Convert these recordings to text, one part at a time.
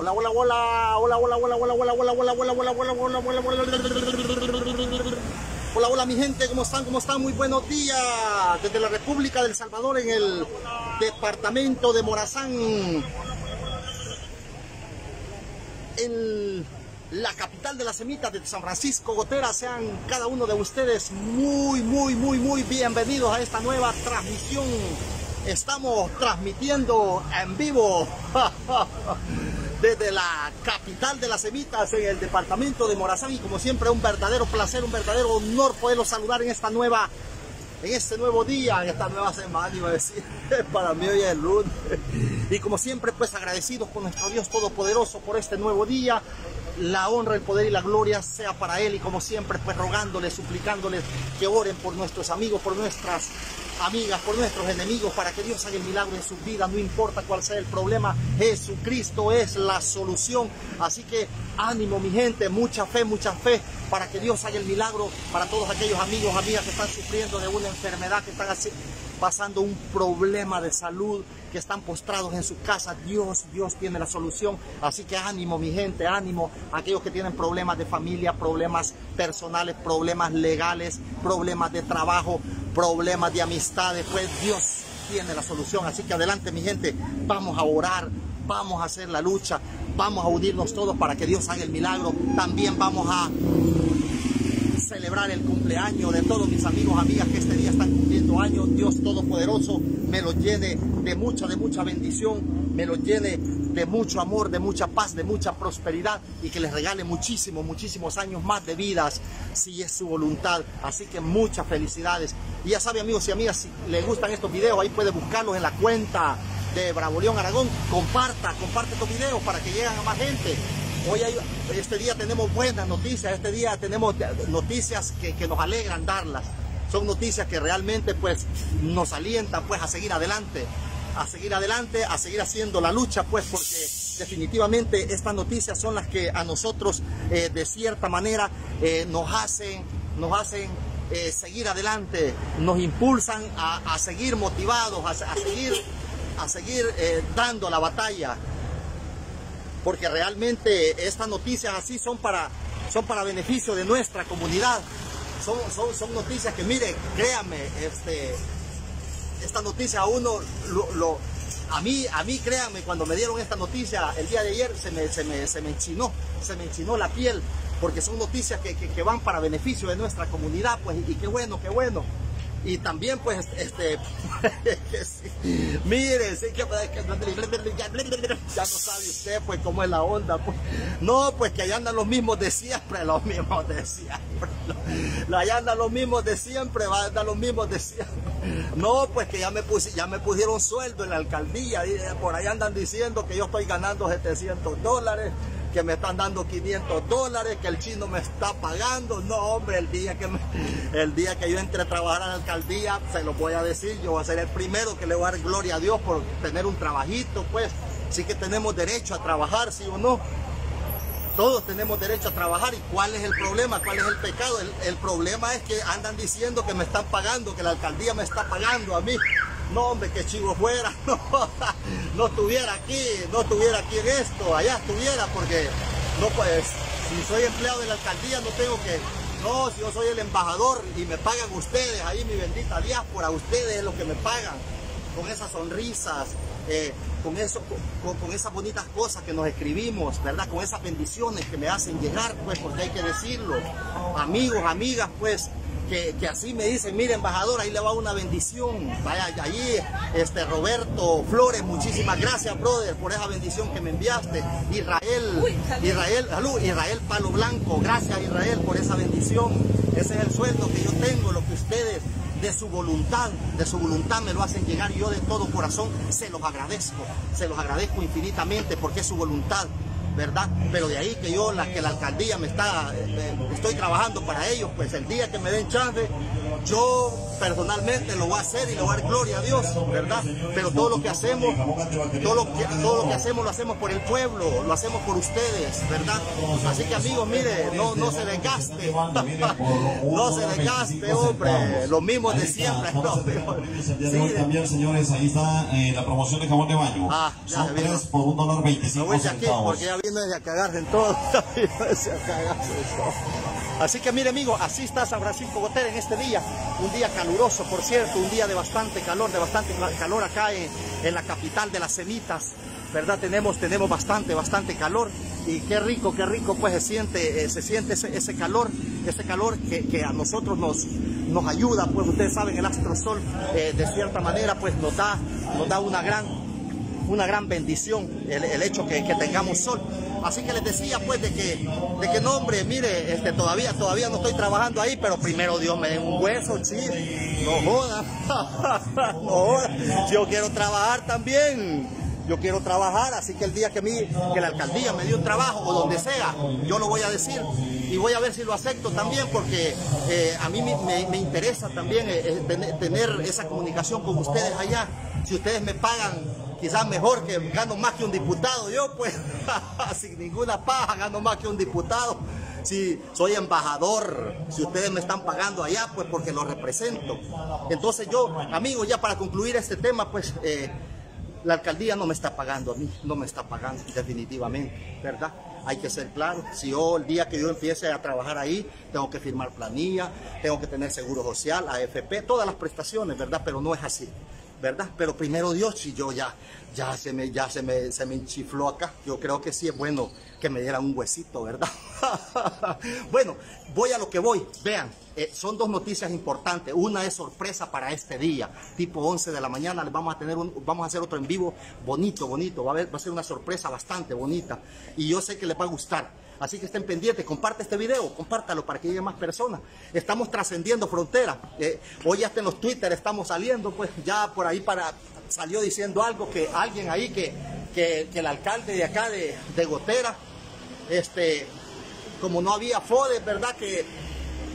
Hola, hola, hola, hola, hola, hola, hola, hola, hola, hola, hola, hola, hola, hola, hola, hola, hola, Hola, mi gente, ¿cómo están? ¿Cómo están? Muy buenos días desde la República del Salvador en el departamento de Morazán. En la capital de la semita de San Francisco Gotera. Sean cada uno de ustedes muy, muy, muy, muy bienvenidos a esta nueva transmisión. Estamos transmitiendo en vivo desde la capital de las semitas en el departamento de Morazán y como siempre un verdadero placer, un verdadero honor poderlos saludar en esta nueva en este nuevo día, en esta nueva semana, iba a decir, para mí hoy es el lunes. Y como siempre, pues agradecidos con nuestro Dios Todopoderoso por este nuevo día. La honra, el poder y la gloria sea para Él y como siempre, pues rogándoles, suplicándoles que oren por nuestros amigos, por nuestras amigas, por nuestros enemigos, para que Dios haga el milagro en sus vidas, no importa cuál sea el problema, Jesucristo es la solución. Así que ánimo mi gente, mucha fe, mucha fe, para que Dios haga el milagro para todos aquellos amigos, amigas que están sufriendo de una enfermedad, que están pasando un problema de salud, que están postrados en su casa. Dios, Dios tiene la solución. Así que ánimo, mi gente, ánimo. Aquellos que tienen problemas de familia, problemas personales, problemas legales, problemas de trabajo, problemas de amistades, pues Dios tiene la solución. Así que adelante, mi gente, vamos a orar, vamos a hacer la lucha, vamos a unirnos todos para que Dios haga el milagro. También vamos a celebrar el cumpleaños de todos mis amigos, amigas que este día están cumpliendo años. Dios Todopoderoso me lo llene de mucha, de mucha bendición, me lo llene de mucho amor, de mucha paz, de mucha prosperidad y que les regale muchísimos, muchísimos años más de vidas, si es su voluntad. Así que muchas felicidades. Y ya sabe amigos y amigas, si les gustan estos videos, ahí puede buscarlos en la cuenta de Bravo León Aragón. Comparta, comparte estos videos para que lleguen a más gente. Hoy hay, este día tenemos buenas noticias, este día tenemos noticias que, que, nos alegran darlas. Son noticias que realmente pues nos alientan pues a seguir adelante, a seguir adelante, a seguir haciendo la lucha pues porque definitivamente estas noticias son las que a nosotros eh, de cierta manera eh, nos hacen, nos hacen eh, seguir adelante, nos impulsan a, seguir motivados, a, seguir, a seguir dando la batalla porque realmente estas noticias así son para, son para beneficio de nuestra comunidad. Son, son, son noticias que, mire, créame, este, esta noticia a uno, a mí, a mí, créanme, cuando me dieron esta noticia el día de ayer, se me, se me, se me enchinó, se me enchinó la piel, porque son noticias que, que, que van para beneficio de nuestra comunidad, pues, y qué bueno, qué bueno y también pues este sí, mire sí, que, ya no sabe usted pues cómo es la onda pues. No pues que allá andan los mismos de siempre los mismos de siempre. Allá andan los mismos de siempre va a andar los mismos de siempre. No pues que ya me pusieron sueldo en la alcaldía y por ahí andan diciendo que yo estoy ganando 700 dólares que me están dando 500 dólares, que el chino me está pagando. No, hombre, el día que, el día que yo entre a trabajar a la alcaldía, se lo voy a decir, yo voy a ser el primero que le voy a dar gloria a Dios por tener un trabajito, pues. Sí que tenemos derecho a trabajar, sí o no. Todos tenemos derecho a trabajar. ¿Y cuál es el problema? ¿Cuál es el pecado? El, el problema es que andan diciendo que me están pagando, que la alcaldía me está pagando a mí. No, hombre, que chivo fuera, no, no estuviera aquí, no estuviera aquí en esto, allá estuviera, porque no pues, si soy empleado de la alcaldía no tengo que, no, si yo soy el embajador y me pagan ustedes, ahí mi bendita diáspora, ustedes es lo que me pagan, con esas sonrisas, eh, con, eso, con, con, esas bonitas cosas que nos escribimos, ¿verdad? Con esas bendiciones que me hacen llegar, pues, porque hay que decirlo. Amigos, amigas, pues, que, que, así me dicen, mire embajador, ahí le va una bendición. Vaya, allí, este Roberto Flores, muchísimas gracias, brother, por esa bendición que me enviaste. Israel, Israel, salud, Israel Palo Blanco, gracias Israel por esa bendición. ese es el sueldo que yo tengo, lo que ustedes de su voluntad, de su voluntad me lo hacen llegar y yo de todo corazón se los agradezco, se los agradezco infinitamente porque es su voluntad, ¿verdad? Pero de ahí que yo, la que la alcaldía me está, eh, estoy trabajando para ellos, pues el día que me den chance, yo personalmente lo voy a hacer y le voy a dar gloria a Dios, ¿verdad? Pero todo lo que hacemos, todo lo que, todo lo que hacemos lo hacemos por el pueblo, lo hacemos por ustedes, ¿verdad? Así que amigos, mire, no, no se desgaste, no se desgaste, hombre, lo mismo de siempre. Sí, también, señores, ahí está eh, la promoción de jabón de baño. Ah, ya, Son tres por un dólar veinticinco centavos. porque ya vino de a cagarse en todo. A cagarse en todo. Así que mire amigo, así está San Francisco Gotera en este día, un día caluroso por cierto, un día de bastante calor, de bastante calor acá en, en la capital de las semitas, ¿verdad? Tenemos, tenemos bastante, bastante calor y qué rico, qué rico pues se siente, eh, se siente ese, ese calor, ese calor que, que a nosotros nos, nos ayuda, pues ustedes saben, el astrosol eh, de cierta manera pues nos da, nos da una gran una gran bendición el, hecho que, tengamos sol. Así que les decía pues de que, de que no hombre, mire, este, todavía, todavía no estoy trabajando ahí, pero primero Dios me dé un hueso, sí, no joda, no joda, yo quiero trabajar también. Yo quiero trabajar, así que el día que, mi, que la alcaldía me dio un trabajo o donde sea, yo lo voy a decir y voy a ver si lo acepto también porque eh, a mí me, me, interesa también eh, tener, tener esa comunicación con ustedes allá. Si ustedes me pagan quizás mejor que gano más que un diputado. Yo pues sin ninguna paja gano más que un diputado. Si soy embajador, si ustedes me están pagando allá, pues porque lo represento. Entonces yo, amigos, ya para concluir este tema, pues eh, la alcaldía no me está pagando a mí, no me está pagando definitivamente, ¿verdad? Hay que ser claro, si yo el día que yo empiece a trabajar ahí, tengo que firmar planilla, tengo que tener seguro social, AFP, todas las prestaciones, ¿verdad? Pero no es así. ¿Verdad? Pero primero Dios, si yo ya, ya se me, ya se me, se me enchifló acá, yo creo que sí es bueno que me dieran un huesito, ¿verdad? bueno, voy a lo que voy. Vean, eh, son dos noticias importantes. Una es sorpresa para este día, tipo 11 de la mañana. Vamos a tener un, vamos a hacer otro en vivo bonito, bonito. Va a, ver, va a ser una sorpresa bastante bonita. Y yo sé que les va a gustar. Así que estén pendientes, comparte este video, compártalo para que llegue más personas. Estamos trascendiendo fronteras. Eh, hoy hasta en los Twitter estamos saliendo, pues ya por ahí para salió diciendo algo que alguien ahí que, que, que el alcalde de acá de, de, Gotera, este, como no había FODE, ¿verdad? Que,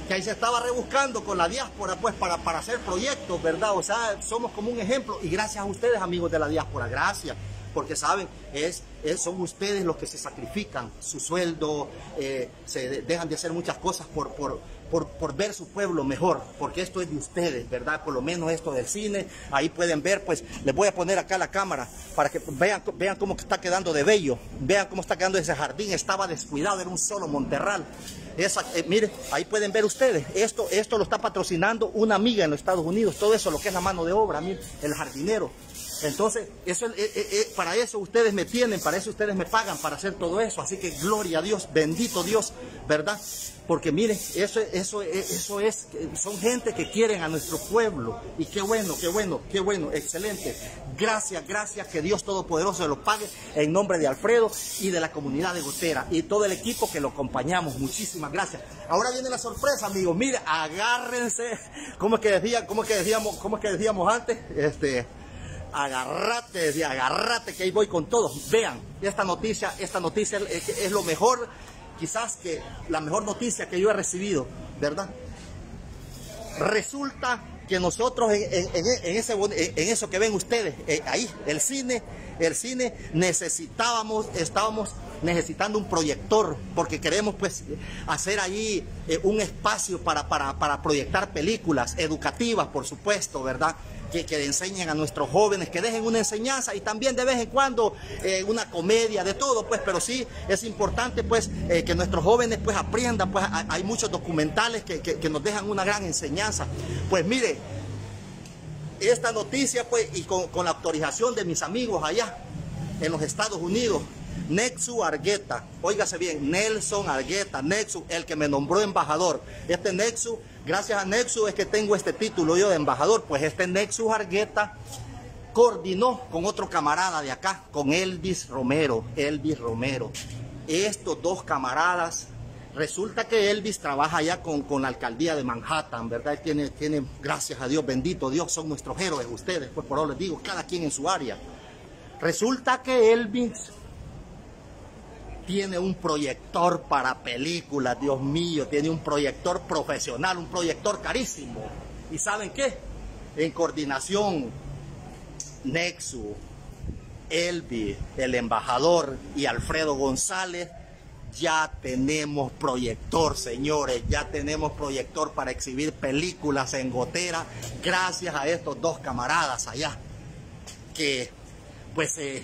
que ahí se estaba rebuscando con la diáspora, pues para, para hacer proyectos, ¿verdad? O sea, somos como un ejemplo y gracias a ustedes, amigos de la diáspora, gracias porque saben, es, son ustedes los que se sacrifican su sueldo, eh, se dejan de hacer muchas cosas por, por, por, por, ver su pueblo mejor, porque esto es de ustedes, ¿verdad? Por lo menos esto del cine, ahí pueden ver, pues les voy a poner acá la cámara para que vean, vean cómo está quedando de bello, vean cómo está quedando ese jardín, estaba descuidado, era un solo monterral. Esa, eh, mire, ahí pueden ver ustedes, esto, esto lo está patrocinando una amiga en los Estados Unidos, todo eso, lo que es la mano de obra, mire, el jardinero. Entonces, eso, eh, eh, para eso ustedes me tienen, para eso ustedes me pagan, para hacer todo eso. Así que gloria a Dios, bendito Dios, ¿verdad? Porque miren, eso, eso, eso es, son gente que quieren a nuestro pueblo. Y qué bueno, qué bueno, qué bueno, excelente. Gracias, gracias, que Dios Todopoderoso lo pague en nombre de Alfredo y de la comunidad de Gotera y todo el equipo que lo acompañamos. Muchísimas gracias. Ahora viene la sorpresa, amigos. Mire, agárrense. ¿Cómo es que decía, cómo es que decíamos, cómo es que decíamos antes? Este agarrate, agarrate que ahí voy con todo. Vean, esta noticia, esta noticia es, lo mejor, quizás que la mejor noticia que yo he recibido, ¿verdad? Resulta que nosotros en, en, en ese, en eso que ven ustedes, eh, ahí, el cine, el cine, necesitábamos, estábamos necesitando un proyector, porque queremos pues hacer ahí eh, un espacio para, para, para proyectar películas educativas, por supuesto, ¿verdad? Que, que, enseñen a nuestros jóvenes, que dejen una enseñanza y también de vez en cuando eh, una comedia, de todo, pues, pero sí es importante, pues, eh, que nuestros jóvenes, pues, aprendan, pues, hay muchos documentales que, que, que, nos dejan una gran enseñanza. Pues, mire, esta noticia, pues, y con, con la autorización de mis amigos allá en los Estados Unidos, Nexu Argueta, óigase bien, Nelson Argueta, Nexu, el que me nombró embajador. Este Nexu, gracias a Nexu es que tengo este título yo de embajador, pues este Nexu Argueta coordinó con otro camarada de acá, con Elvis Romero, Elvis Romero. Estos dos camaradas Resulta que Elvis trabaja allá con, con la alcaldía de Manhattan, ¿verdad? Tiene, tiene, gracias a Dios, bendito Dios, son nuestros héroes ustedes, pues por eso les digo, cada quien en su área. Resulta que Elvis tiene un proyector para películas, Dios mío, tiene un proyector profesional, un proyector carísimo. ¿Y saben qué? En coordinación, Nexu, Elvis, el embajador y Alfredo González ya tenemos proyector, señores, ya tenemos proyector para exhibir películas en gotera, gracias a estos dos camaradas allá, que pues eh,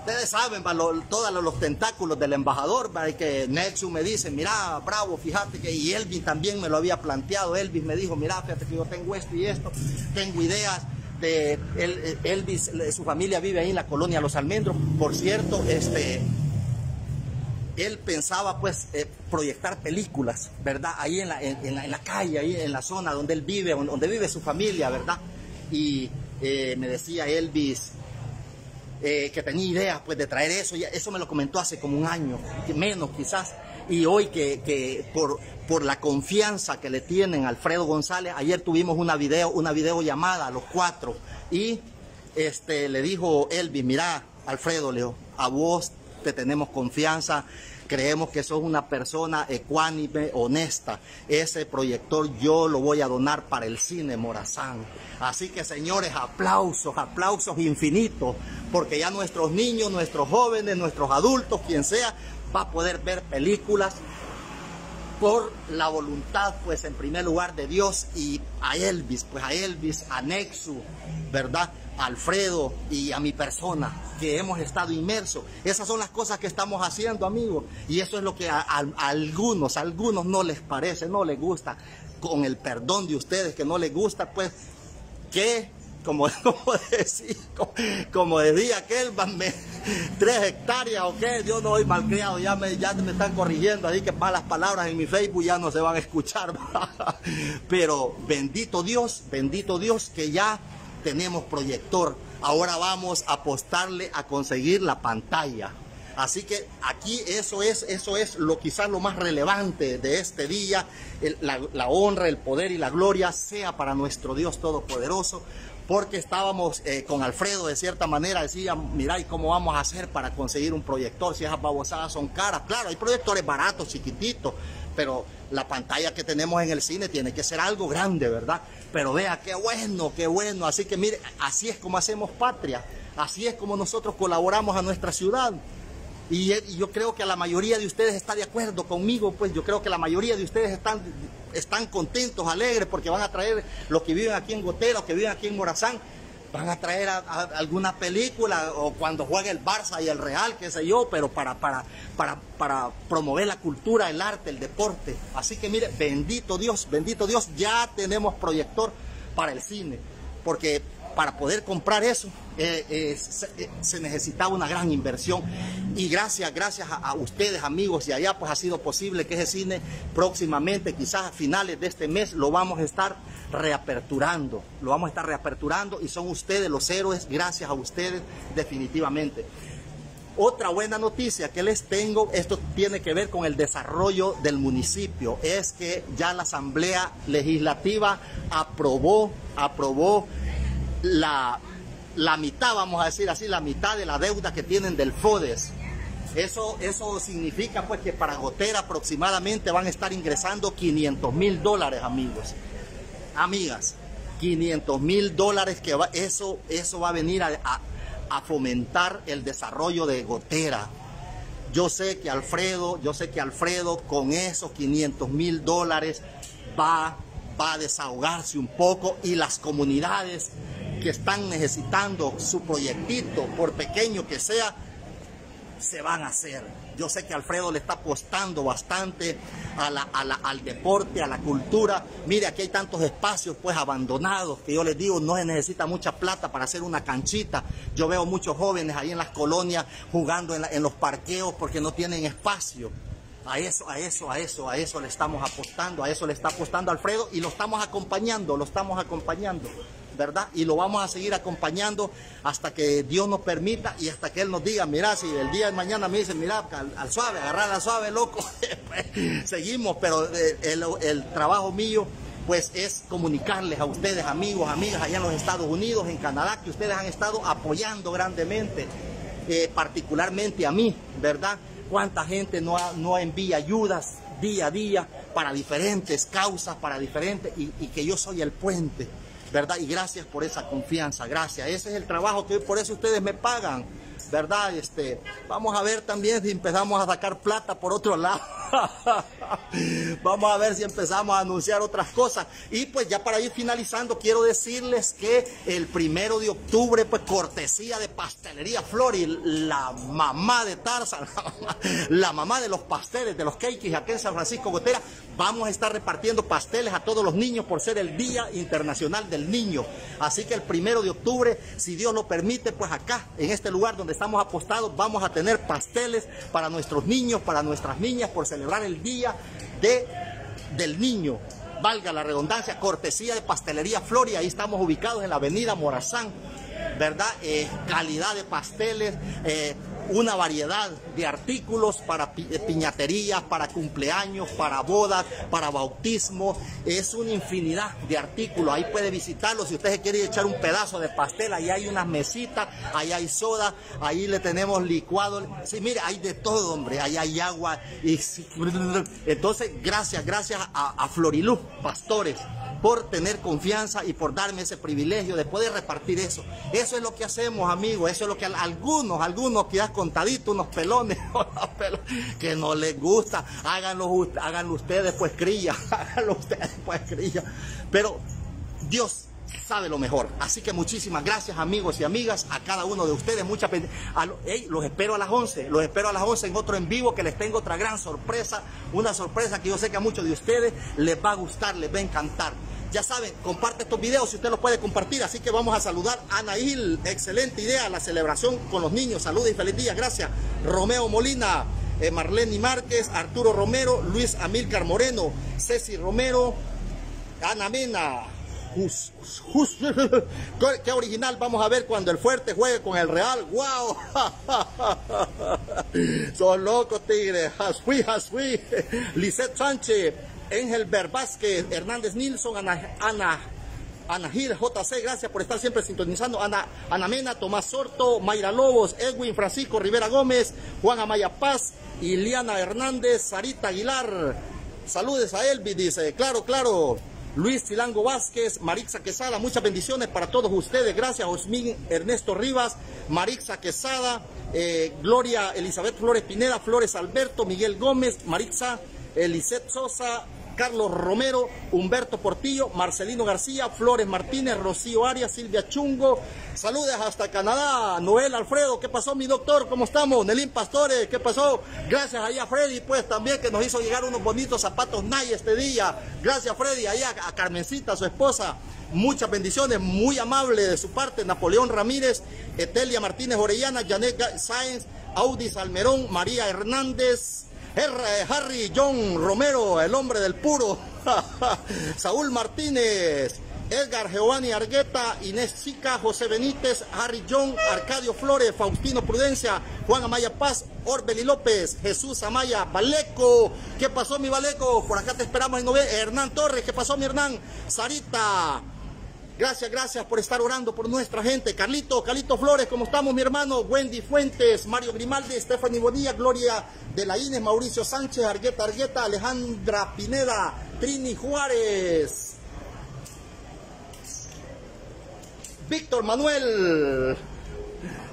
ustedes saben, todos los tentáculos del embajador, que Nexus me dice, mira, bravo, fíjate que, y Elvis también me lo había planteado, Elvis me dijo, mira, fíjate que yo tengo esto y esto, tengo ideas, de Elvis, su familia vive ahí en la colonia Los Almendros, por cierto, este él pensaba pues eh, proyectar películas, ¿verdad? Ahí en la, en, la, calle, ahí en la zona donde él vive, donde vive su familia, ¿verdad? Y eh, me decía Elvis eh, que tenía ideas pues de traer eso, eso me lo comentó hace como un año, menos quizás, y hoy que, que por, por la confianza que le tienen a Alfredo González, ayer tuvimos una video, una videollamada a los cuatro, y este, le dijo Elvis, mira, Alfredo, Leo, a vos te tenemos confianza, creemos que sos una persona ecuánime, honesta. Ese proyector yo lo voy a donar para el cine Morazán. Así que señores, aplausos, aplausos infinitos, porque ya nuestros niños, nuestros jóvenes, nuestros adultos, quien sea, va a poder ver películas por la voluntad, pues en primer lugar de Dios y a Elvis, pues a Elvis, a Nexu, ¿verdad? Alfredo y a mi persona, que hemos estado inmersos. Esas son las cosas que estamos haciendo, amigos. Y eso es lo que a, algunos, a algunos no les parece, no les gusta. Con el perdón de ustedes que no les gusta, pues, que como, como, decía, como, decía aquel, tres hectáreas o qué, yo no soy malcriado, ya me, ya me están corrigiendo, así que malas palabras en mi Facebook ya no se van a escuchar. Pero bendito Dios, bendito Dios que ya tenemos proyector. Ahora vamos a apostarle a conseguir la pantalla. Así que aquí eso es, eso es lo quizás lo más relevante de este día. la, honra, el poder y la gloria sea para nuestro Dios Todopoderoso porque estábamos eh, con Alfredo de cierta manera, decía, mira, ¿y cómo vamos a hacer para conseguir un proyector si esas babosadas son caras? Claro, hay proyectores baratos, chiquititos, pero la pantalla que tenemos en el cine tiene que ser algo grande, ¿verdad? Pero vea, qué bueno, qué bueno. Así que mire, así es como hacemos patria, así es como nosotros colaboramos a nuestra ciudad. Y, yo creo que la mayoría de ustedes está de acuerdo conmigo, pues yo creo que la mayoría de ustedes están, están contentos, alegres, porque van a traer los que viven aquí en Gotera, los que viven aquí en Morazán, van a traer alguna película o cuando juegue el Barça y el Real, qué sé yo, pero para, para, para, para promover la cultura, el arte, el deporte. Así que mire, bendito Dios, bendito Dios, ya tenemos proyector para el cine, porque para poder comprar eso eh, eh, eh, se, necesitaba una gran inversión y gracias, gracias a, ustedes amigos y allá pues ha sido posible que ese cine próximamente, quizás a finales de este mes, lo vamos a estar reaperturando, lo vamos a estar reaperturando y son ustedes los héroes, gracias a ustedes definitivamente. Otra buena noticia que les tengo, esto tiene que ver con el desarrollo del municipio, es que ya la Asamblea Legislativa aprobó, aprobó la, la mitad, vamos a decir así, la mitad de la deuda que tienen del FODES. Eso, eso significa pues que para Gotera aproximadamente van a estar ingresando 500 mil dólares, amigos. Amigas, 500 mil dólares que va, eso, eso va a venir a, a, fomentar el desarrollo de Gotera. Yo sé que Alfredo, yo sé que Alfredo con esos 500 mil dólares va, va a desahogarse un poco y las comunidades que están necesitando su proyectito, por pequeño que sea, se van a hacer. Yo sé que Alfredo le está apostando bastante a la, al deporte, a la cultura. Mire, aquí hay tantos espacios pues abandonados que yo les digo, no se necesita mucha plata para hacer una canchita. Yo veo muchos jóvenes ahí en las colonias jugando en, en los parqueos porque no tienen espacio. A eso, a eso, a eso, a eso le estamos apostando, a eso le está apostando Alfredo y lo estamos acompañando, lo estamos acompañando. Y lo vamos a seguir acompañando hasta que Dios nos permita y hasta que Él nos diga, mira, si el día de mañana me dicen, mira, al, suave, agarrar al suave, loco, pues, seguimos, pero eh, el, trabajo mío pues es comunicarles a ustedes, amigos, amigas allá en los Estados Unidos, en Canadá, que ustedes han estado apoyando grandemente, eh, particularmente a mí, ¿verdad? Cuánta gente no, no envía ayudas día a día para diferentes causas, para diferentes, y que yo soy el puente, ¿verdad? Y gracias por esa confianza, gracias. Ese es el trabajo que por eso ustedes me pagan, ¿verdad? Este, vamos a ver también si empezamos a sacar plata por otro lado. Vamos a ver si empezamos a anunciar otras cosas. Y pues ya para ir finalizando, quiero decirles que el primero de octubre, pues cortesía de Pastelería Flori, la mamá de Tarzan, la mamá de los pasteles, de los cakes aquí en San Francisco Gotera, vamos a estar repartiendo pasteles a todos los niños por ser el Día Internacional del Niño. Así que el primero de octubre, si Dios lo permite, pues acá, en este lugar donde estamos apostados, vamos a tener pasteles para nuestros niños, para nuestras niñas, por celebrar el Día de, del Niño. Valga la redundancia, cortesía de Pastelería Floria. Ahí estamos ubicados en la avenida Morazán, ¿verdad? Eh, calidad de pasteles, eh, una variedad de artículos para eh, piñaterías, para cumpleaños, para bodas, para bautismo. Es una infinidad de artículos. Ahí puede visitarlo. Si usted quiere echar un pedazo de pastel, ahí hay unas mesitas, ahí hay soda, ahí le tenemos licuado. Sí, mire, hay de todo, hombre. Ahí hay agua. Entonces, gracias, gracias a, a Florilú, pastores por tener confianza y por darme ese privilegio de poder repartir eso. Eso es lo que hacemos, amigos. Eso es lo que algunos, algunos que ya contadito, unos pelones, que no les gusta, háganlo, háganlo ustedes, pues crilla, háganlo ustedes, pues crilla. Pero Dios sabe lo mejor. Así que muchísimas gracias amigos y amigas a cada uno de ustedes. Muchas los espero a las 11, los espero a las 11 en otro en vivo que les tengo otra gran sorpresa, una sorpresa que yo sé que a muchos de ustedes les va a gustar, les va a encantar. Ya saben, comparte estos videos si usted los puede compartir. Así que vamos a saludar a Anail. Excelente idea, la celebración con los niños. Saludos y feliz día. Gracias. Romeo Molina, eh, Marlene Márquez, Arturo Romero, Luis Amílcar Moreno, Ceci Romero, Ana Mena. qué original vamos a ver cuando el fuerte juegue con el Real. ¡Wow! Son locos, tigres. Hasui, hasui. Lisette Sánchez. Ángel Vázquez, Hernández Nilsson, Ana, Ana, Ana Gil, JC, gracias por estar siempre sintonizando. Ana, Ana Mena, Tomás Sorto, Mayra Lobos, Edwin Francisco Rivera Gómez, Juan Amaya Paz, Iliana Hernández, Sarita Aguilar. Saludes a Elvi, dice, claro, claro. Luis Silango Vázquez, Marixa Quesada, muchas bendiciones para todos ustedes. Gracias, Osmín Ernesto Rivas, Marixa Quesada, eh, Gloria Elizabeth Flores Pineda, Flores Alberto, Miguel Gómez, Marixa, Elisette Sosa, Carlos Romero, Humberto Portillo, Marcelino García, Flores Martínez, Rocío Arias, Silvia Chungo. Saludes hasta Canadá. Noel Alfredo, ¿qué pasó mi doctor? ¿Cómo estamos? Nelín Pastores, ¿qué pasó? Gracias ahí a Freddy, pues también que nos hizo llegar unos bonitos zapatos Nike este día. Gracias Freddy, ahí a, Carmencita, su esposa. Muchas bendiciones, muy amable de su parte. Napoleón Ramírez, Etelia Martínez Orellana, Janet Sáenz, Audis Almerón, María Hernández. Harry John Romero, el hombre del puro, Saúl Martínez, Edgar Giovanni Argueta, Inés Chica, José Benítez, Harry John, Arcadio Flores, Faustino Prudencia, Juan Amaya Paz, Orbeli López, Jesús Amaya, Baleco, ¿qué pasó mi Baleco? Por acá te esperamos en Hernán Torres, ¿qué pasó mi Hernán? Sarita, Gracias, gracias por estar orando por nuestra gente. Carlito, Carlito Flores, ¿cómo estamos, mi hermano? Wendy Fuentes, Mario Grimaldi, Stephanie Bonilla, Gloria de la Inés, Mauricio Sánchez, Argueta Argueta, Alejandra Pineda, Trini Juárez, Víctor Manuel,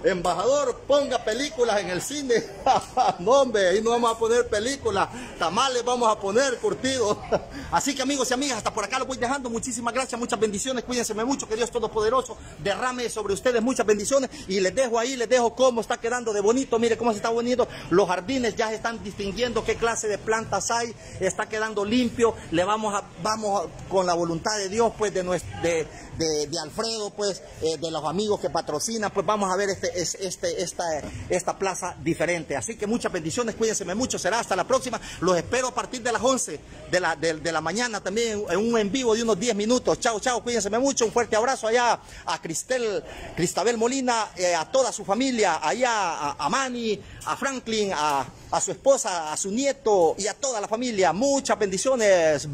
Embajador, ponga películas en el cine. no, hombre, ahí no vamos a poner películas. Tamales vamos a poner curtidos. Así que amigos y amigas, hasta por acá lo voy dejando. Muchísimas gracias, muchas bendiciones. Cuídense mucho, que Dios Todopoderoso derrame sobre ustedes muchas bendiciones. Y les dejo ahí, les dejo cómo está quedando de bonito. Mire cómo se está bonito. Los jardines ya se están distinguiendo qué clase de plantas hay. Está quedando limpio. Le vamos a, vamos con la voluntad de Dios, pues, de, nuestro, de, de, Alfredo, pues, eh, de los amigos que patrocinan, pues vamos a ver este este, es, este, esta, esta plaza diferente. Así que muchas bendiciones, cuídense mucho, será hasta la próxima. Los espero a partir de las 11 de la, de, la mañana también en un en vivo de unos 10 minutos. Chao, chao, cuídense mucho. Un fuerte abrazo allá a Cristel, Cristabel Molina, eh, a toda su familia, allá a, a Manny, a Franklin, a, a su esposa, a su nieto y a toda la familia. Muchas bendiciones.